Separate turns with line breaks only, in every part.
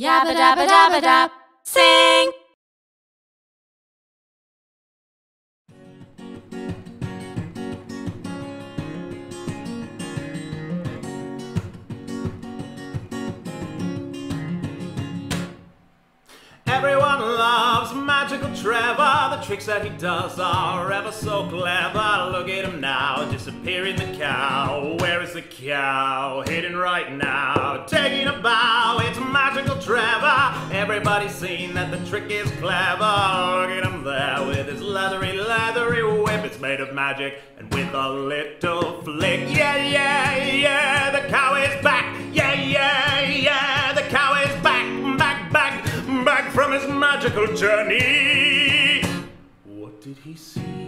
Yabba dabba dabba dab. Sing!
Everyone loves Magical Trevor. The tricks that he does are ever so clever. Look at him now, disappearing the cow. Where is the cow? Hidden right now, taking Trevor. Everybody's seen that the trick is clever. Look at him there with his leathery, leathery whip. It's made of magic and with a little flick. Yeah, yeah, yeah. The cow is back. Yeah, yeah, yeah. The cow is back, back, back, back from his magical journey. What did he see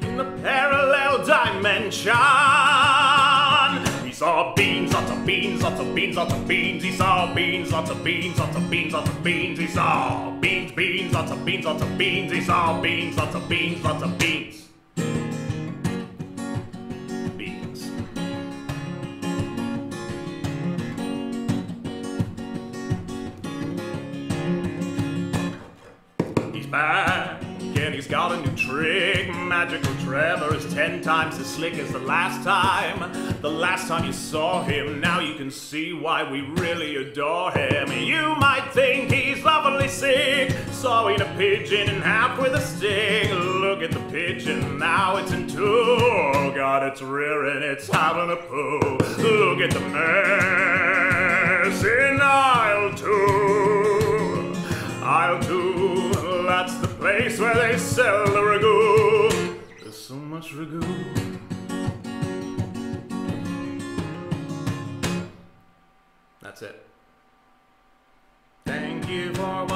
in the parallel dimension? Lots of beans, lots of beans. He saw beans, lots of beans, lots of beans, lots of beans. He saw beans, beans, lots of beans, lots of beans. He saw beans, lots of beans, lots of beans. Beans. He's back and he's got a new trick. Magical Trevor is ten times as slick as the last time. The last time you saw him, now you can see why we really adore him. You might think he's lovely sick, sawing a pigeon in half with a stick. Look at the pigeon, now it's in two. Oh God, it's rearing, it's having a poo. Look at the mess place where they sell the ragu. There's so much ragu. That's it. Thank you for